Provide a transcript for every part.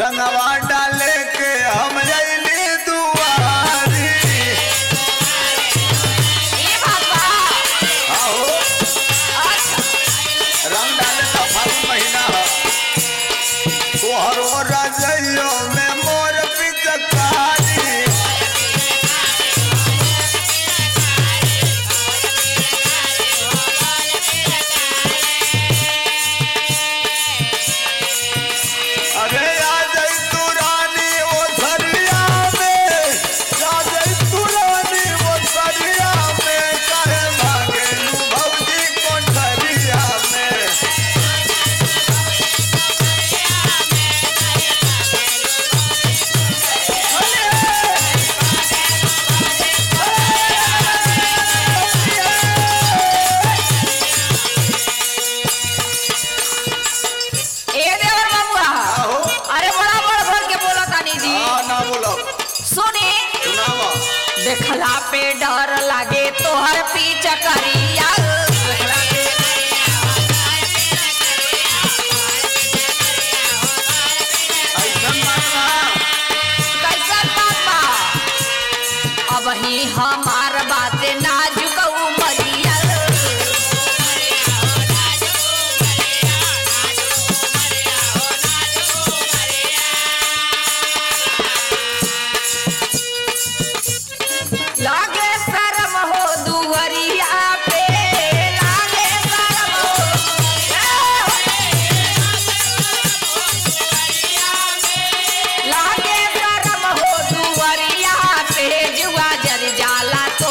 रंगवान पे डर लागे तोहर पीछा करिया। हमारा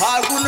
I would.